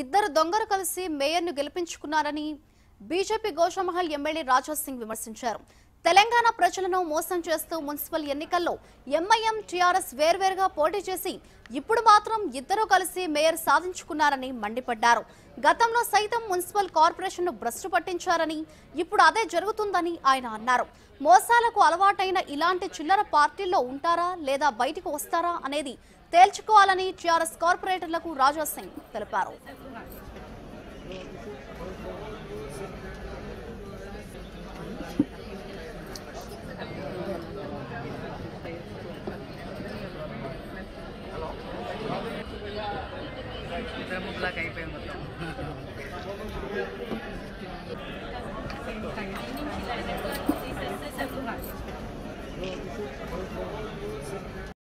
ఇద్దరు దొంగలు కలిసి మేయర్ను గెలిపించుకున్నారని బీజేపీ గోషామహల్ ఎమ్మెల్యే రాజా సింగ్ విమర్శించారు. తెలంగాణ ప్రజలను మోసం చేస్తూ మున్సిపల్ ఎన్నికల్లో ఎంఐఎం టీఆర్ఎస్ వేర్వేరుగా పోటీ చేసి ఇప్పుడు మాత్రం ఇద్దరూ కలిసి మేయర్ సాధించుకున్నారని మండిపడ్డారు. గతంలో సైతం మున్సిపల్ కార్పొరేషన్ను భ్రష్టు పట్టించారని ఇప్పుడు అదే జరుగుతుందని ఆయన అన్నారు. మోసాలకు అలవాటైన ఇలాంటి చిల్లర పార్టీల్లో ఉంటారా లేదా బయటకు వస్తారా అనేది తేల్చుకోవాలని టీఆర్ఎస్ కార్పొరేటర్లకు రాజా సింగ్ తెలిపారు. Kita mau belak kayak pun. Thank you.